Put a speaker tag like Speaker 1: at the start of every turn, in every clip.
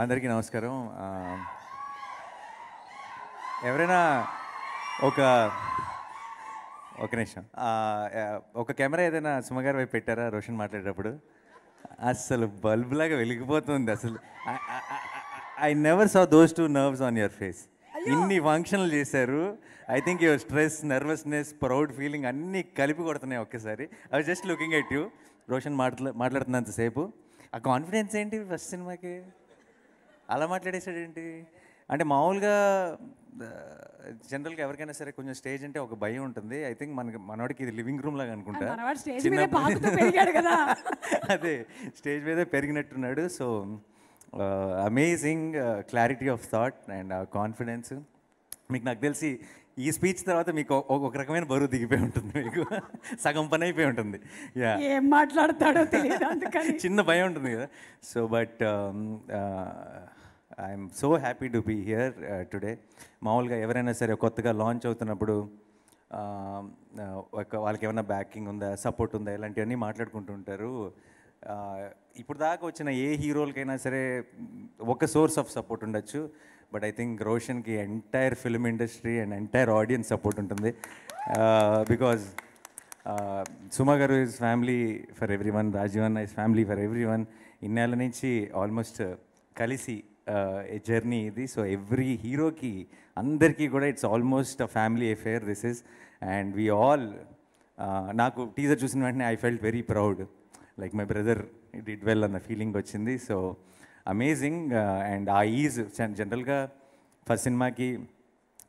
Speaker 1: అందరికీ నమస్కారం. ఎవరైనా ఒక ఒక నిమిషం. ఒక కెమెరా ఏదైనా సుమగారి వైపు పెట్టారా? రోషన్ మాట్లాడేటప్పుడు. అసలు. బల్బ్ లాగా వెలిగిపోతుంది అసలు I never saw those two nerves on your face ఇన్ని ఫంక్షన్లు చేశారు. I think your stress nervousness proud feeling అన్నీ కలిపి కొడుతున్నాయి ఒక్కసారి. I just looking at you Roshan మాట్లా మాట్లాడుతున్నంతసేపు ఆ కాన్ఫిడెన్స్ ఏంటి ఫస్ట్ సినిమాకి? అలా మాట్లాడేసాడు ఏంటి అంటే మామూలుగా జనరల్గా ఎవరికైనా సరే కొంచెం స్టేజ్ అంటే ఒక భయం ఉంటుంది. ఐ థింక్ మనకి మనోడికి ఇది లివింగ్ రూమ్ లాగా అనుకుంటా. అదే స్టేజ్ మీద పెరిగినట్టున్నాడు. So amazing clarity of thought and confidence. మీకు నాకు తెలిసి ఈ స్పీచ్ తర్వాత మీకు ఒక- రకమైన బరువు దిగిపోయి ఉంటుంది మీకు. సగం పని అయిపోయి ఉంటుంది. యా.
Speaker 2: ఏం మాట్లాడతాడో తెలియదు అందుకని.
Speaker 1: చిన్న భయం ఉంటుంది కదా. So but I'm so happy to be here today. మామూలుగా ఎవరైనా సరే కొత్తగా లాంచ్ అవుతున్నప్పుడు ఒక వాళ్ళకి ఏమైనా బ్యాకింగ్ ఉందా సపోర్ట్ ఉందా ఇలాంటివన్నీ మాట్లాడుకుంటూ ఉంటారు. Uh, ఇప్పుడు దాకా వచ్చిన ఏ హీరోలకైనా సరే ఒక సోర్స్ ఆఫ్ సపోర్ట్ ఉండొచ్చు. But I think రోషన్కి entire film industry and entire audience support ఉంటుంది. Because Suma garu is family for everyone Rajeevan is family for everyone ఇన్నేళ్ళ నుంచి ఆల్మోస్ట్ కలిసి జర్నీ ఇది. సో ఎవ్రీ హీరోకి అందరికీ కూడా it's almost a family affair this is. And we all నాకు teaser చూసిన వెంటనే I felt very proud. Like my brother did well అన్న ఫీలింగ్ వచ్చింది. సో అమేజింగ్ అండ్ ఆ ఈజ్ జనరల్గా ఫస్ట్ సినిమాకి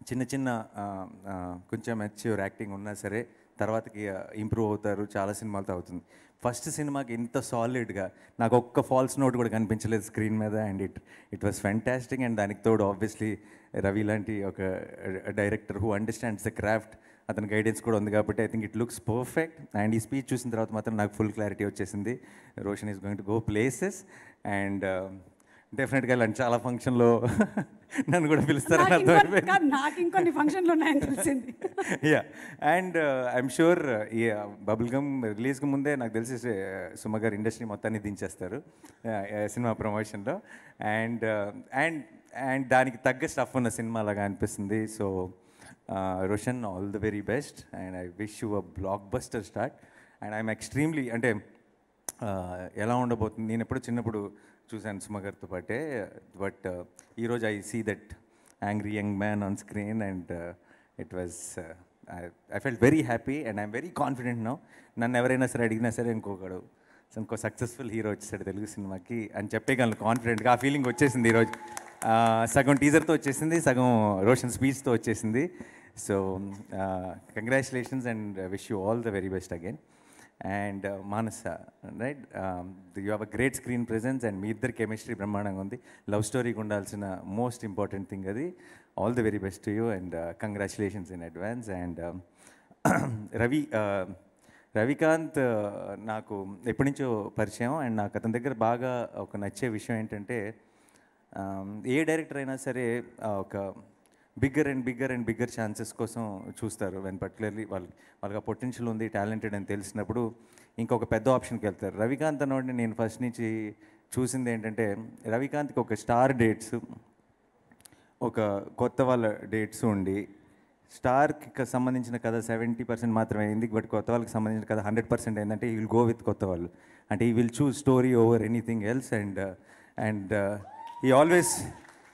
Speaker 1: చిన్న చిన్న uh, uh, కొంచెం మెచ్యూర్ యాక్టింగ్ ఉన్నా సరే తర్వాతకి uh, ఇంప్రూవ్ అవుతారు చాలా సినిమాలతో అవుతుంది. ఫస్ట్ సినిమాకి ఇంత సాలిడ్గా నాకు ఒక్క ఫాల్స్ నోట్ కూడా కనిపించలేదు స్క్రీన్ మీద and it it was fantastic and దానికి తోడు ఆబ్వియస్లీ రవి లాంటి ఒక director who understands the craft అతని గైడెన్స్ కూడా ఉంది కాబట్టి I think it looks perfect and ఈ స్పీచ్ చూసిన తర్వాత మాత్రం నాకు ఫుల్ క్లారిటీ వచ్చేసింది. Roshan is going to go places and డెఫినెట్గా ఇలాంటి చాలా ఫంక్షన్లో నన్ను కూడా పిలుస్తారని
Speaker 2: నాకు ఇంకొన్ని-
Speaker 1: అర్థమైపోయింది
Speaker 2: కాదు, నాకు ఇంకొన్ని ఫంక్షన్లు ఉన్నాయని తెలిసింది.
Speaker 1: యా అండ్ ఐఎమ్ షూర్ ఈ బబుల్ గమ్ రిలీజ్కి ముందే నాకు తెలిసి uh, సుమ గారు ఇండస్ట్రీ మొత్తాన్ని దించేస్తారు uh, సినిమా ప్రమోషన్లో అండ్ అండ్ అండ్ దానికి తగ్గ స్టఫ్ ఉన్న సినిమా లాగా అనిపిస్తుంది. So Roshan all the very best and I wish you a blockbuster start and I'm extremely అంటే uh, ఎలా ఉండబోతుంది? నేను ఎప్పుడు చిన్నప్పుడు చూశాను సుమగర్తో పాటే బట్ ఈరోజు I see that angry young man on screen and it was I felt very happy and I'm very confident now నన్ను ఎవరైనా సరే అడిగినా సరే ఇంకొకడు ఇంకో సక్సెస్ఫుల్ హీరో వచ్చేసాడు తెలుగు సినిమాకి అని చెప్పేయగలను కాన్ఫిడెంట్గా ఆ ఫీలింగ్ వచ్చేసింది ఈరోజు సగం టీజర్తో వచ్చేసింది సగం రోషన్ స్పీచ్తో వచ్చేసింది. So congratulations and wish you all the very best again and Manasa right you have a great screen presence and మీ ఇద్దరు కెమిస్ట్రీ బ్రహ్మాండంగా ఉంది. లవ్ స్టోరీకి ఉండాల్సిన మోస్ట్ ఇంపార్టెంట్ థింగ్ అది. All the very best you and congratulations in advance and Ravi Ravikanth నాకు ఎప్పటి నుంచో పరిచయం. అండ్ నాకు అతని దగ్గర బాగా ఒక నచ్చే విషయం ఏంటంటే ఏ డైరెక్టర్ అయినా సరే ఒక bigger and bigger and bigger chances కోసం చూస్తారు. వెన్ పర్టికులర్లీ వాళ్ళు వాళ్ళకి పొటెన్షియల్ ఉంది టాలెంటెడ్ అని తెలిసినప్పుడు ఇంకొక పెద్ద ఆప్షన్కి వెళ్తారు. రవికాంత్ అనోడిని నేను ఫస్ట్ నుంచి చూసింది ఏంటంటే రవికాంత్కి ఒక స్టార్ డేట్స్ ఒక కొత్త వాళ్ళ డేట్స్ ఉండి స్టార్కి సంబంధించిన కథ సెవెంటీ పర్సెంట్ మాత్రమే అయింది బట్ కొత్త వాళ్ళకి సంబంధించిన కథ హండ్రెడ్ పర్సెంట్ అయిందంటే ఈ విల్ గో విత్ కొత్త వాళ్ళు. అంటే he will choose story over anything else and and he always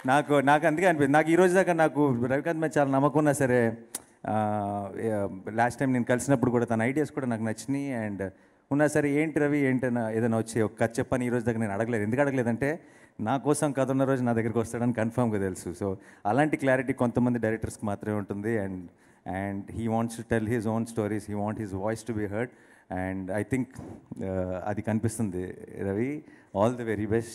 Speaker 1: నాకు నాకు అందుకే అనిపించింది నాకు ఈ రోజు దాకా నాకు రవికాంత్ మీద చాలా నమ్మకం ఉన్నా సరే లాస్ట్ టైం నేను కలిసినప్పుడు కూడా తన ఐడియాస్ కూడా నాకు నచ్చినాయి అండ్ ఉన్నా సరే ఏంటి రవి ఏంటన్నా ఏదైనా వచ్చి ఒక కథ చెప్పని ఈ రోజు దాకా నేను అడగలేదు. ఎందుకు అడగలేదంటే నా కోసం కథ ఉన్న రోజు నా దగ్గరికి వస్తాడని కన్ఫామ్గా తెలుసు. సో అలాంటి క్లారిటీ కొంతమంది డైరెక్టర్స్కి మాత్రమే ఉంటుంది and and he wants to tell his own stories he want his voice to be heard and I think అది కనిపిస్తుంది. Ravi all the very best